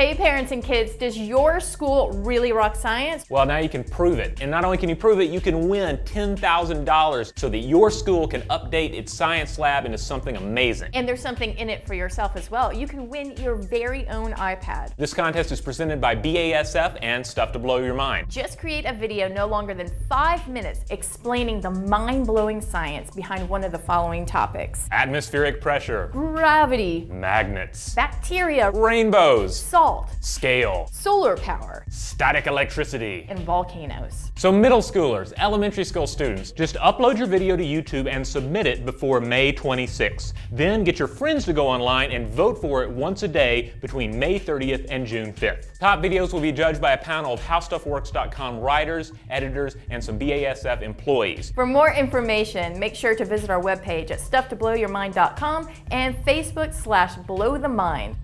Hey parents and kids, does your school really rock science? Well, now you can prove it. And not only can you prove it, you can win $10,000 so that your school can update its science lab into something amazing. And there's something in it for yourself as well. You can win your very own iPad. This contest is presented by BASF and Stuff to Blow Your Mind. Just create a video no longer than five minutes explaining the mind-blowing science behind one of the following topics. Atmospheric pressure, Gravity, magnets, bacteria, rainbows, salt, scale, solar power, static electricity. and volcanoes. So middle schoolers, elementary school students, just upload your video to YouTube and submit it before May 26th. Then get your friends to go online and vote for it once a day between May 30th and June 5th. Top videos will be judged by a panel of HowStuffWorks.com writers, editors, and some BASF employees. For more information, make sure to visit our webpage at stufftoblowyourmind.com and Facebook slash blow the mind.